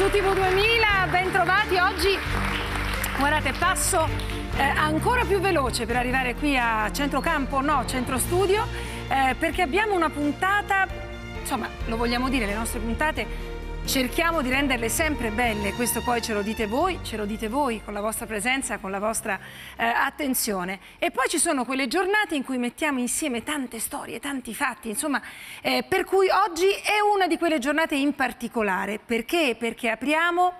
su TV 2000, bentrovati oggi. Guardate, passo eh, ancora più veloce per arrivare qui a centrocampo, no, centro studio, eh, perché abbiamo una puntata, insomma, lo vogliamo dire, le nostre puntate cerchiamo di renderle sempre belle, questo poi ce lo dite voi, ce lo dite voi con la vostra presenza, con la vostra eh, attenzione. E poi ci sono quelle giornate in cui mettiamo insieme tante storie, tanti fatti, insomma, eh, per cui oggi è una di quelle giornate in particolare. Perché? Perché apriamo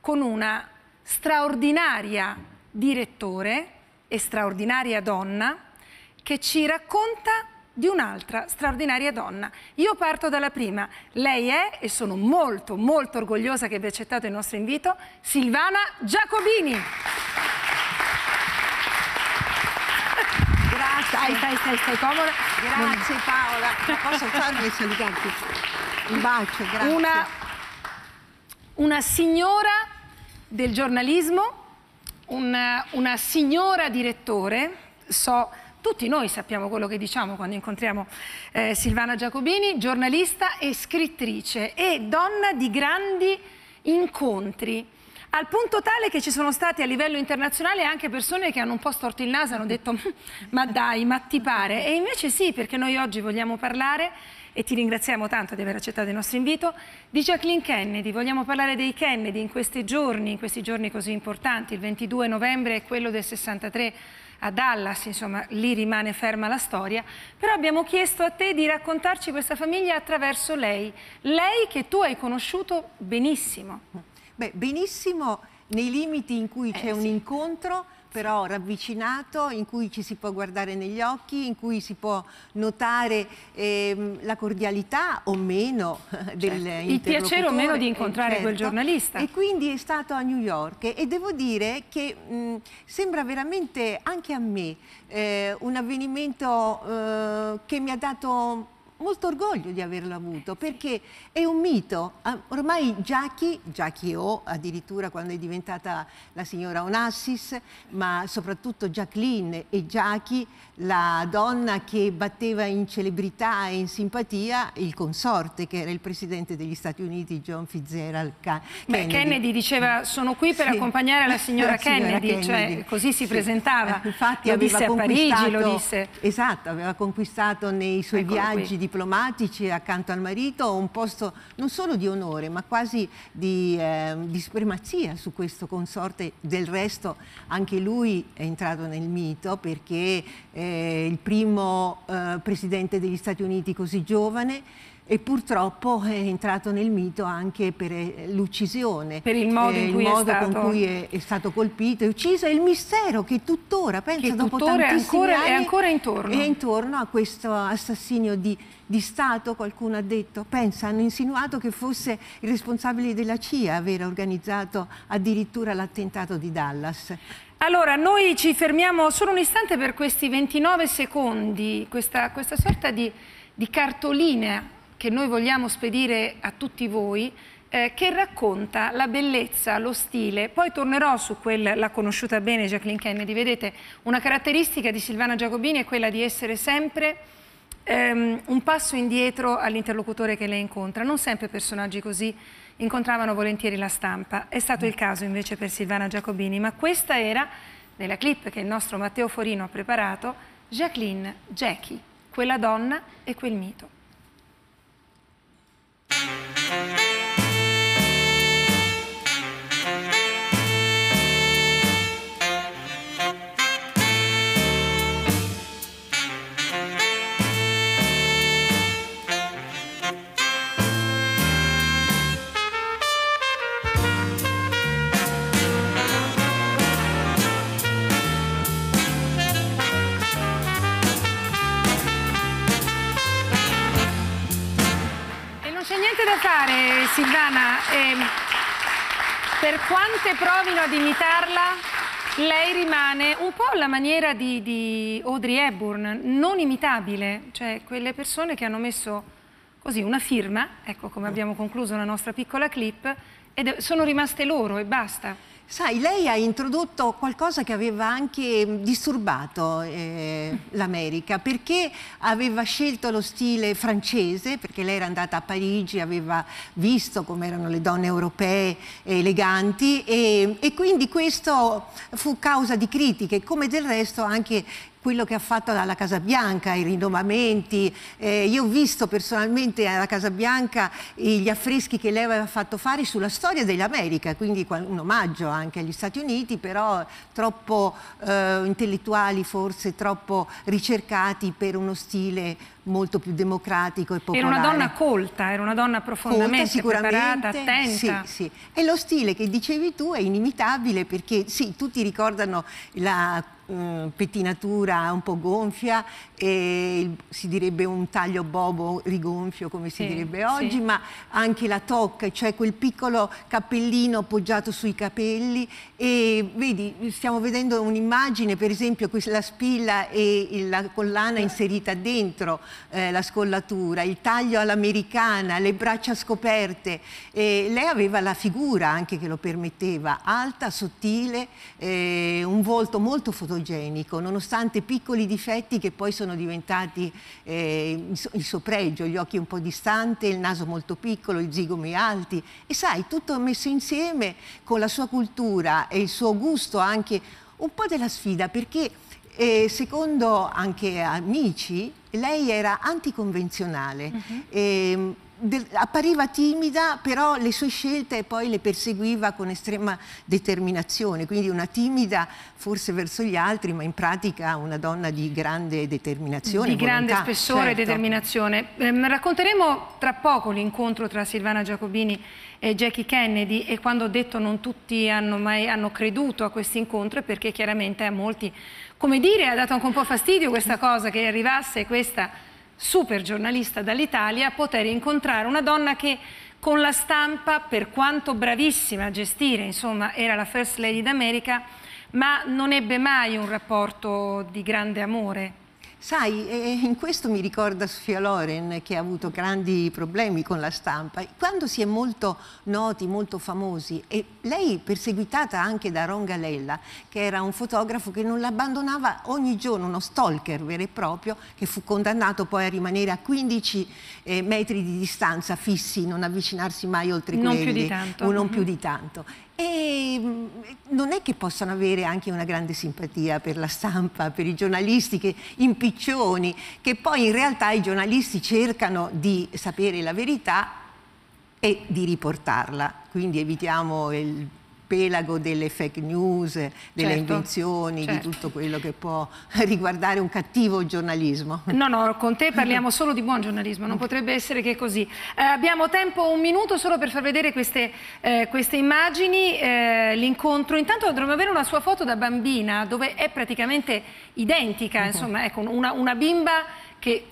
con una straordinaria direttore e straordinaria donna che ci racconta di un'altra straordinaria donna. Io parto dalla prima. Lei è, e sono molto, molto orgogliosa che abbia accettato il nostro invito, Silvana Giacobini. Grazie. Stai, stai, stai, stai comoda. Grazie Paola. Posso farmi i salutanti? Un bacio, grazie. Una, una signora del giornalismo, una, una signora direttore, so tutti noi sappiamo quello che diciamo quando incontriamo eh, Silvana Giacobini, giornalista e scrittrice e donna di grandi incontri. Al punto tale che ci sono stati a livello internazionale anche persone che hanno un po' storto il naso, hanno detto ma dai, ma ti pare? E invece sì, perché noi oggi vogliamo parlare, e ti ringraziamo tanto di aver accettato il nostro invito, di Jacqueline Kennedy. Vogliamo parlare dei Kennedy in questi giorni, in questi giorni così importanti. Il 22 novembre è quello del 63 a Dallas, insomma, lì rimane ferma la storia, però abbiamo chiesto a te di raccontarci questa famiglia attraverso lei, lei che tu hai conosciuto benissimo. Beh, benissimo nei limiti in cui c'è Eh, un sì. incontro, però ravvicinato, in cui ci si può guardare negli occhi, in cui si può notare ehm, la cordialità o meno del Certo. Il piacere o meno di incontrare eh, quel giornalista. E quindi è stato a New York e devo dire che mh, sembra veramente anche a me eh, un avvenimento eh, che mi ha dato molto orgoglio di averlo avuto perché è un mito. Ah, Ormai Jackie, Jackie O, addirittura quando è diventata la signora Onassis, ma soprattutto Jacqueline e Jackie, la donna che batteva in celebrità e in simpatia il consorte che era il presidente degli Stati Uniti John Fitzgerald Ca- Beh, Kennedy. diceva sono qui per Sì. accompagnare la signora, La signora Kennedy, cioè Kennedy. così si Sì. presentava. Infatti lo aveva disse a Parigi, lo disse. Esatto, aveva conquistato nei suoi Eccolo viaggi qui. Diplomatici accanto al marito un posto non solo di onore, ma quasi di, eh, di supremazia su questo consorte. Del resto anche lui è entrato nel mito perché è il primo eh, presidente degli Stati Uniti così giovane e purtroppo è entrato nel mito anche per eh, l'uccisione. Per il modo in Eh, cui è modo stato- con cui è, è stato colpito e ucciso e il mistero che tuttora, pensa Che dopo tuttora è tantissimi ancora- è anni, ancora intorno. È intorno a questo assassinio di, di Stato, qualcuno ha detto, pensa, hanno insinuato che fosse il responsabile della CIA aver organizzato addirittura l'attentato di Dallas. Allora, noi ci fermiamo solo un istante per questi 29 secondi, questa, questa sorta di, di cartolina che noi vogliamo spedire a tutti voi, eh, che racconta la bellezza, lo stile. Poi tornerò su quella, l'ha conosciuta bene Jacqueline Kennedy. Vedete, una caratteristica di Silvana Giacobini è quella di essere sempre ehm, un passo indietro all'interlocutore che lei incontra. Non sempre personaggi così incontravano volentieri la stampa. È stato il caso invece per Silvana Giacobini, ma questa era, nella clip che il nostro Matteo Forino ha preparato, Jacqueline, Jackie, quella donna e quel mito. Thank you. Silvana. Ehm, per quante provino ad imitarla, lei rimane un po' alla maniera di, di Audrey Hepburn, non imitabile. Cioè, quelle persone che hanno messo così una firma, ecco come abbiamo concluso la nostra piccola clip, ed sono rimaste loro e basta. Sai, lei ha introdotto qualcosa che aveva anche disturbato eh, l'America, perché aveva scelto lo stile francese, perché lei era andata a Parigi, aveva visto come erano le donne europee eleganti e, e quindi questo fu causa di critiche, come del resto anche quello che ha fatto alla Casa Bianca, i rinnovamenti. Eh, io ho visto personalmente alla Casa Bianca gli affreschi che lei aveva fatto fare sulla storia dell'America, quindi un omaggio anche agli Stati Uniti, però troppo eh, intellettuali, forse troppo ricercati per uno stile molto più democratico e popolare. Era una donna colta, era una donna profondamente colta, preparata, attenta. Sì, sì. E lo stile che dicevi tu è inimitabile perché sì, tutti ricordano la eh, pettinatura un po' gonfia e il, si direbbe un taglio bobo rigonfio come si sì, direbbe oggi, sì. ma anche la tocca, cioè quel piccolo cappellino appoggiato sui capelli e vedi, stiamo vedendo un'immagine, per esempio la spilla e la collana inserita dentro eh, la scollatura, il taglio all'americana, le braccia scoperte. E lei aveva la figura anche che lo permetteva, alta, sottile, eh, un volto molto fotogenico, nonostante piccoli difetti che poi sono diventati eh, il sopregio, gli occhi un po' distanti, il naso molto piccolo, i zigomi alti. E sai, tutto messo insieme con la sua cultura e il suo gusto anche un po' della sfida, perché e secondo anche amici, lei era anticonvenzionale. Uh -huh. e, de, appariva timida, però le sue scelte poi le perseguiva con estrema determinazione, quindi una timida forse verso gli altri, ma in pratica una donna di grande determinazione. Di grande spessore certo. e determinazione. Eh, racconteremo tra poco l'incontro tra Silvana Giacobini e Jackie Kennedy e quando ho detto non tutti hanno mai hanno creduto a questo incontro è perché chiaramente a molti come dire, ha dato anche un po' fastidio questa cosa che arrivasse questa super giornalista dall'Italia poter incontrare una donna che con la stampa, per quanto bravissima a gestire, insomma, era la First Lady d'America, ma non ebbe mai un rapporto di grande amore Sai, in questo mi ricorda Sofia Loren che ha avuto grandi problemi con la stampa. Quando si è molto noti, molto famosi, e lei perseguitata anche da Ron Galella, che era un fotografo che non l'abbandonava ogni giorno, uno stalker vero e proprio, che fu condannato poi a rimanere a 15 eh, metri di distanza fissi, non avvicinarsi mai oltre non quelli. Più di tanto. O non mm -hmm. più di tanto. E mm, non è che possano avere anche una grande simpatia per la stampa, per i giornalisti che impiccioni, che poi in realtà i giornalisti cercano di sapere la verità e di riportarla. Quindi evitiamo il pelago delle fake news, delle certo, invenzioni, certo. di tutto quello che può riguardare un cattivo giornalismo. No, no, con te parliamo solo di buon giornalismo, non potrebbe essere che così. Eh, abbiamo tempo, un minuto solo per far vedere queste, eh, queste immagini, eh, l'incontro. Intanto dovremmo avere una sua foto da bambina dove è praticamente identica, insomma, ecco, una, una bimba che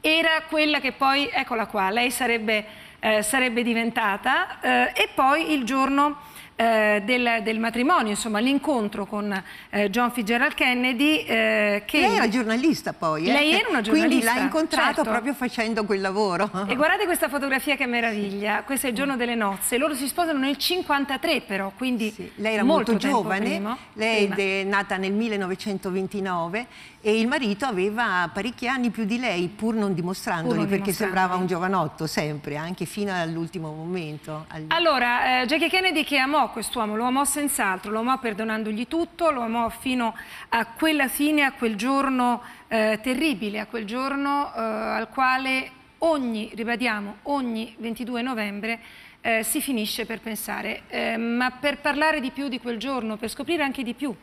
era quella che poi, eccola qua, lei sarebbe, eh, sarebbe diventata eh, e poi il giorno eh, del, del, matrimonio, insomma l'incontro con eh, John Fitzgerald Kennedy. Eh, che lei era giornalista poi. Eh? Lei era una giornalista. Quindi l'ha incontrato certo. proprio facendo quel lavoro. E guardate questa fotografia che meraviglia, questo è il giorno delle nozze, loro si sposano nel 53 però, quindi sì. Lei era molto, molto giovane, prima. lei prima. è nata nel 1929 e il marito aveva parecchi anni più di lei pur non dimostrandoli pur non perché sembrava un giovanotto sempre, anche fino all'ultimo momento. Allora, eh, Jackie Kennedy che amò quest'uomo, lo amò senz'altro, lo amò perdonandogli tutto, lo amò fino a quella fine, a quel giorno eh, terribile, a quel giorno eh, al quale ogni, ribadiamo, ogni 22 novembre eh, si finisce per pensare. Eh, ma per parlare di più di quel giorno, per scoprire anche di più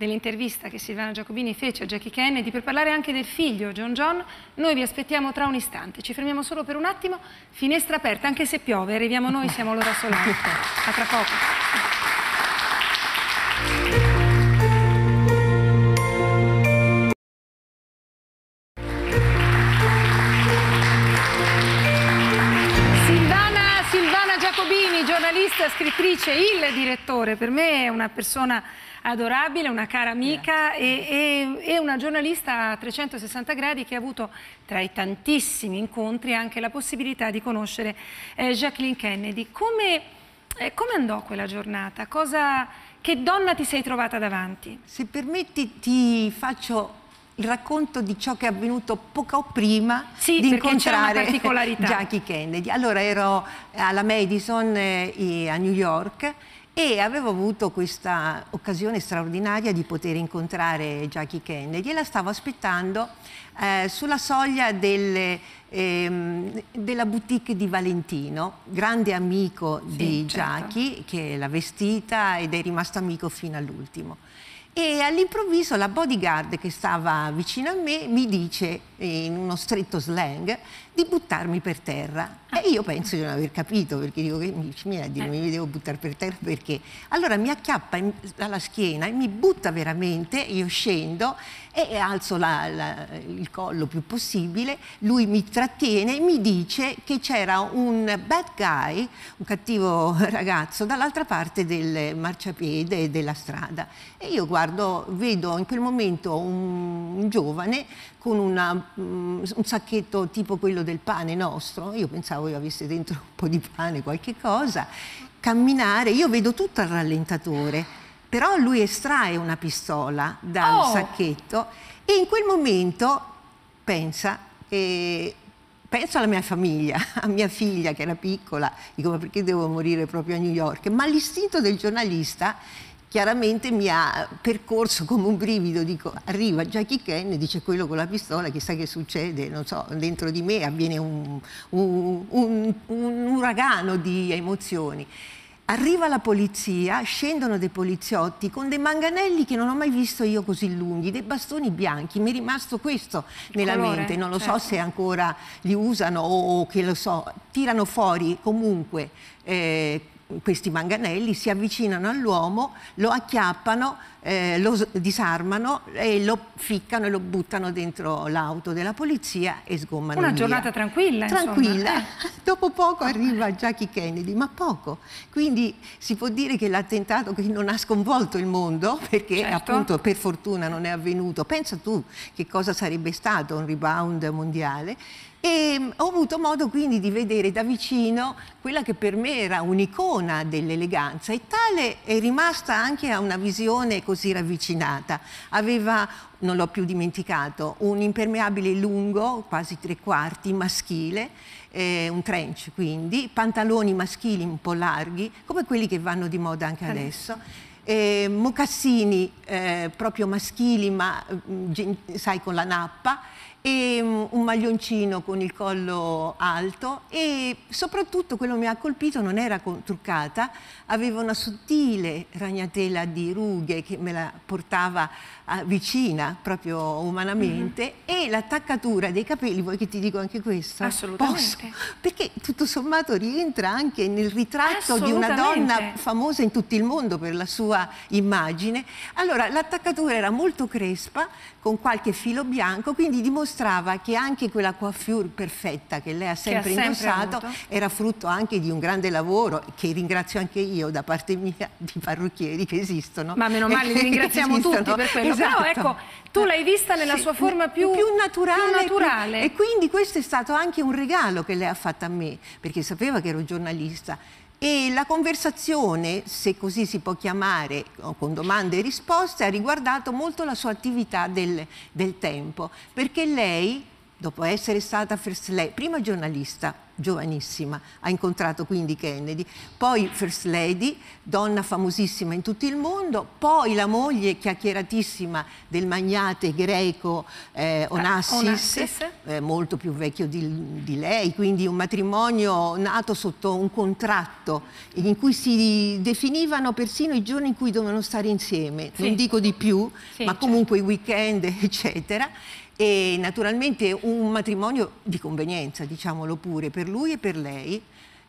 dell'intervista che Silvana Giacobini fece a Jackie Kennedy per parlare anche del figlio John John, noi vi aspettiamo tra un istante. Ci fermiamo solo per un attimo, finestra aperta, anche se piove, arriviamo noi, siamo l'ora solare. A tra poco. Scrittrice, il direttore, per me è una persona adorabile, una cara amica e, e, e, una giornalista a 360 gradi che ha avuto tra i tantissimi incontri anche la possibilità di conoscere eh, Jacqueline Kennedy. Come, eh, come andò quella giornata? Cosa, che donna ti sei trovata davanti? Se permetti ti faccio il racconto di ciò che è avvenuto poco prima sì, di incontrare Jackie Kennedy. Allora ero alla Madison eh, a New York e avevo avuto questa occasione straordinaria di poter incontrare Jackie Kennedy e la stavo aspettando eh, sulla soglia delle, ehm, della boutique di Valentino, grande amico sì, di certo. Jackie che l'ha vestita ed è rimasto amico fino all'ultimo e all'improvviso la bodyguard che stava vicino a me mi dice in uno stretto slang di buttarmi per terra. E io penso di non aver capito perché dico che mi, mi, mi, mi devo buttare per terra perché? Allora mi acchiappa in, alla schiena e mi butta veramente io scendo e alzo la, la, il collo più possibile lui mi trattiene e mi dice che c'era un bad guy un cattivo ragazzo dall'altra parte del marciapiede della strada. E io guardo vedo in quel momento un, un giovane con una Mm, un sacchetto tipo quello del pane nostro, io pensavo che avesse dentro un po' di pane, qualche cosa, camminare, io vedo tutto al rallentatore, però lui estrae una pistola dal oh. sacchetto e in quel momento pensa, eh, penso alla mia famiglia, a mia figlia che era piccola, dico ma perché devo morire proprio a New York? Ma l'istinto del giornalista chiaramente mi ha percorso come un brivido, dico arriva Jackie Kennedy, dice quello con la pistola, chissà che succede, non so, dentro di me avviene un, un, un, un uragano di emozioni. Arriva la polizia, scendono dei poliziotti con dei manganelli che non ho mai visto io così lunghi, dei bastoni bianchi, mi è rimasto questo nella colore, mente, non lo certo. so se ancora li usano o, o che lo so, tirano fuori comunque eh, questi manganelli, si avvicinano all'uomo, lo acchiappano, eh, lo disarmano e lo ficcano e lo buttano dentro l'auto della polizia e sgommano Una via. giornata tranquilla, Tranquilla. Eh. Dopo poco arriva Jackie Kennedy, ma poco. Quindi si può dire che l'attentato che non ha sconvolto il mondo, perché certo. appunto per fortuna non è avvenuto. Pensa tu che cosa sarebbe stato un rebound mondiale e mm, ho avuto modo quindi di vedere da vicino quella che per me era un'icona dell'eleganza e tale è rimasta anche a una visione così ravvicinata. Aveva, non l'ho più dimenticato, un impermeabile lungo, quasi tre quarti, maschile, eh, un trench quindi, pantaloni maschili un po' larghi, come quelli che vanno di moda anche adesso. Eh, mocassini eh, proprio maschili ma mm, sai con la nappa e mm, un maglioncino con il collo alto e soprattutto quello che mi ha colpito non era truccata, aveva una sottile ragnatela di rughe che me la portava uh, vicina proprio umanamente mm -hmm. e l'attaccatura dei capelli, vuoi che ti dico anche questo? Assolutamente. Posso? Perché tutto sommato rientra anche nel ritratto di una donna famosa in tutto il mondo per la sua immagine. Allora l'attaccatura era molto crespa con qualche filo bianco, quindi dimostrava che anche quella coiffure perfetta che lei ha sempre, ha indossato sempre era frutto anche di un grande lavoro che ringrazio anche io da parte mia di parrucchieri che esistono. Ma meno male, li ringraziamo tutti per quello. Esatto. Però ecco, tu l'hai vista nella sì, sua forma più, più naturale. Più naturale. e quindi questo è stato anche un regalo che lei ha fatto a me, perché sapeva che ero giornalista e la conversazione, se così si può chiamare, con domande e risposte, ha riguardato molto la sua attività del, del tempo, perché lei, dopo essere stata first lady, prima giornalista, giovanissima, ha incontrato quindi Kennedy, poi First Lady, donna famosissima in tutto il mondo, poi la moglie chiacchieratissima del magnate greco eh, Onassis, Onassis. Eh, molto più vecchio di, di, lei, quindi un matrimonio nato sotto un contratto in cui si definivano persino i giorni in cui dovevano stare insieme, sì. non dico di più, sì, ma comunque certo. i weekend, eccetera e naturalmente un matrimonio di convenienza, diciamolo pure, per lui e per lei.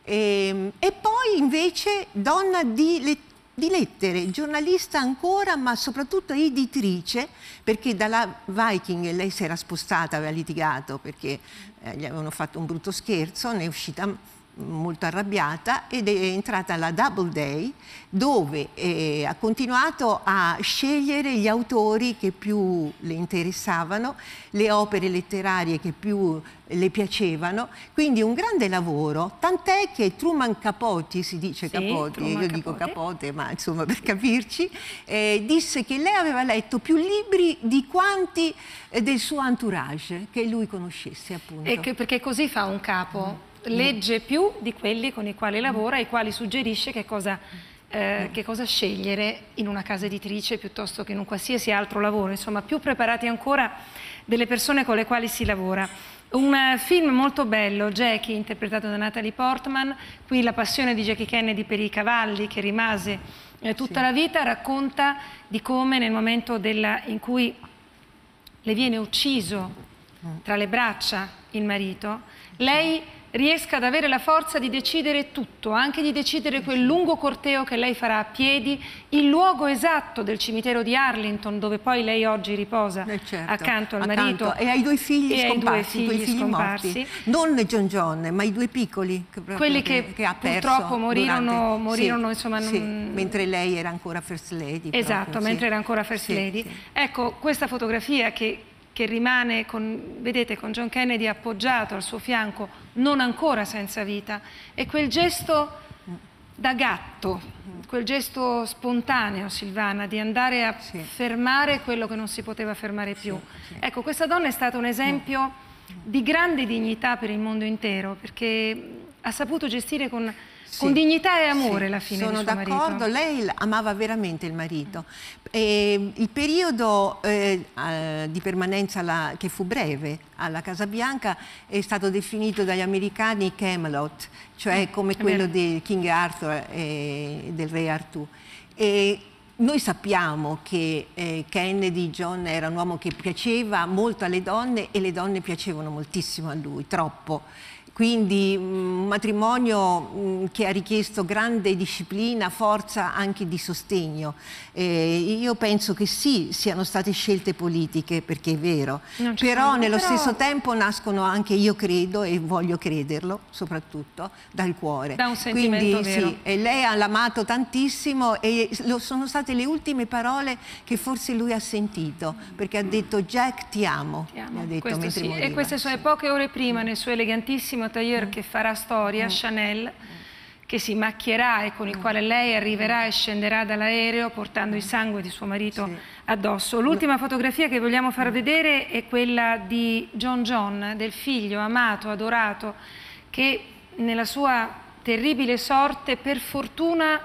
E, ehm, e poi invece donna di, le, di, lettere, giornalista ancora, ma soprattutto editrice, perché dalla Viking lei si era spostata, aveva litigato perché eh, gli avevano fatto un brutto scherzo, ne è uscita molto arrabbiata ed è entrata alla Doubleday dove eh, ha continuato a scegliere gli autori che più le interessavano, le opere letterarie che più le piacevano, quindi un grande lavoro, tant'è che Truman Capote, si dice sì, Capote, Truman io Capote. dico Capote, ma insomma per capirci, eh, disse che lei aveva letto più libri di quanti eh, del suo entourage che lui conoscesse appunto. E che, perché così fa un capo? Legge più di quelli con i quali lavora, ai quali suggerisce che cosa, eh, che cosa scegliere in una casa editrice piuttosto che in un qualsiasi altro lavoro, insomma più preparati ancora delle persone con le quali si lavora. Un film molto bello, Jackie, interpretato da Natalie Portman, qui la passione di Jackie Kennedy per i cavalli che rimase eh, tutta sì. la vita, racconta di come nel momento della, in cui le viene ucciso mm. tra le braccia il marito, lei riesca ad avere la forza di decidere tutto, anche di decidere quel lungo corteo che lei farà a piedi, il luogo esatto del cimitero di Arlington, dove poi lei oggi riposa eh certo, accanto al accanto, marito. E ai due figli scomparsi, due figli, figli scomparsi. Non John John, ma i due piccoli. Che Quelli che, che, purtroppo morirono, durante, morirono sì, insomma, sì, non... mentre lei era ancora First Lady. Esatto, proprio, mentre sì. era ancora First Lady. Ecco, questa fotografia che che rimane, con, vedete, con John Kennedy appoggiato al suo fianco, non ancora senza vita, e quel gesto da gatto, quel gesto spontaneo, Silvana, di andare a sì. fermare quello che non si poteva fermare più. Sì, sì. Ecco, questa donna è stata un esempio di grande dignità per il mondo intero, perché ha saputo gestire con sì, con dignità e amore sì, la fine Sono d'accordo, lei amava veramente il marito. E il periodo eh, di permanenza alla, che fu breve alla Casa Bianca è stato definito dagli americani Camelot, cioè mm, come quello di King Arthur e del re Artù. E noi sappiamo che eh, Kennedy John era un uomo che piaceva molto alle donne e le donne piacevano moltissimo a lui, troppo. Quindi mm, un matrimonio mm, che ha richiesto grande disciplina, forza anche di sostegno. Eh, io penso che sì, siano state scelte politiche, perché è vero, però nello però... stesso tempo nascono anche, io credo e voglio crederlo, soprattutto, dal cuore. Da un sentimento Quindi, vero. Sì, e lei ha amato tantissimo e sono state le ultime parole che forse lui ha sentito, perché ha detto Jack ti amo. Ti amo. Detto, sì. E queste sono poche ore prima nel suo elegantissimo bellissimo tailleur che farà storia, Chanel, che si macchierà e con il quale lei arriverà e scenderà dall'aereo portando il sangue di suo marito sì. addosso. L'ultima fotografia che vogliamo far vedere è quella di John John, del figlio amato, adorato, che nella sua terribile sorte per fortuna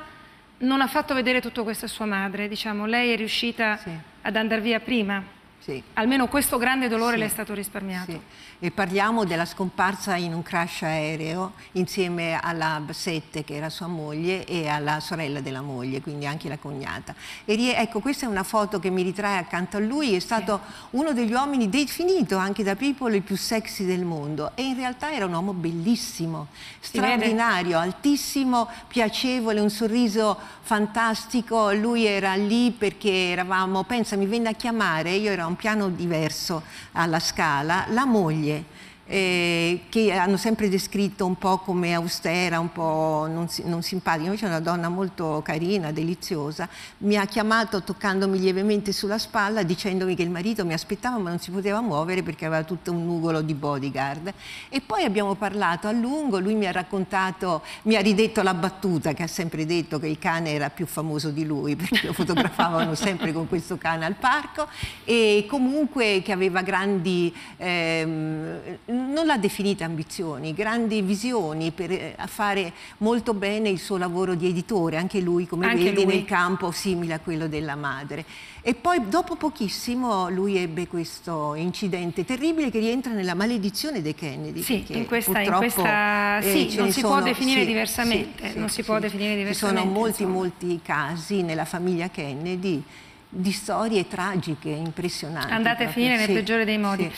non ha fatto vedere tutto questo a sua madre. Diciamo, lei è riuscita sì. ad andare via prima. Sì. Almeno questo grande dolore le è stato risparmiato. E parliamo della scomparsa in un crash aereo insieme alla Sette, che era sua moglie, e alla sorella della moglie, quindi anche la cognata. E ecco, questa è una foto che mi ritrae accanto a lui, è stato uno degli uomini definito anche da People il più sexy del mondo e in realtà era un uomo bellissimo, straordinario, altissimo, piacevole, un sorriso fantastico. Lui era lì perché eravamo, pensa, mi venne a chiamare, io ero un piano diverso alla scala, la moglie calle eh, che hanno sempre descritto un po' come austera, un po' non, non, simpatica, invece è una donna molto carina, deliziosa, mi ha chiamato toccandomi lievemente sulla spalla dicendomi che il marito mi aspettava ma non si poteva muovere perché aveva tutto un nugolo di bodyguard. E poi abbiamo parlato a lungo, lui mi ha raccontato, mi ha ridetto la battuta che ha sempre detto che il cane era più famoso di lui perché lo fotografavano sempre con questo cane al parco e comunque che aveva grandi ehm, non l'ha definita ambizioni, grandi visioni per eh, fare molto bene il suo lavoro di editore, anche lui come anche vedi lui. nel campo simile a quello della madre. E poi dopo pochissimo lui ebbe questo incidente terribile che rientra nella maledizione dei Kennedy. Sì, in questa, in questa eh, sì, non si sono, può definire sì, diversamente. Sì, non si può definire diversamente. Ci sono molti, insomma. molti casi nella famiglia Kennedy di storie tragiche, impressionanti. Andate proprio. a finire nel peggiore dei modi.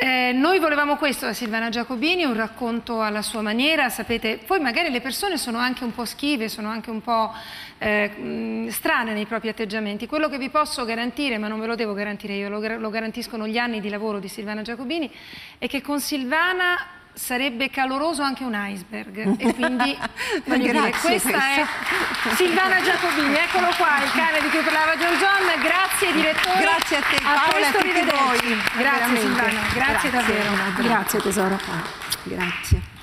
Eh, noi volevamo questo da Silvana Giacobini, un racconto alla sua maniera, sapete, poi magari le persone sono anche un po' schive, sono anche un po' eh, strane nei propri atteggiamenti. Quello che vi posso garantire, ma non ve lo devo garantire io, lo, lo garantiscono gli anni di lavoro di Silvana Giacobini, è che con Silvana sarebbe caloroso anche un iceberg e quindi voglio dire, questa è Silvana Giacobini, eccolo qua, il cane di cui parlava John John, grazie direttore. Grazie a te Paola, a presto, tutti voi. Grazie Silvana, grazie, grazie davvero. Grazie tesoro. Grazie.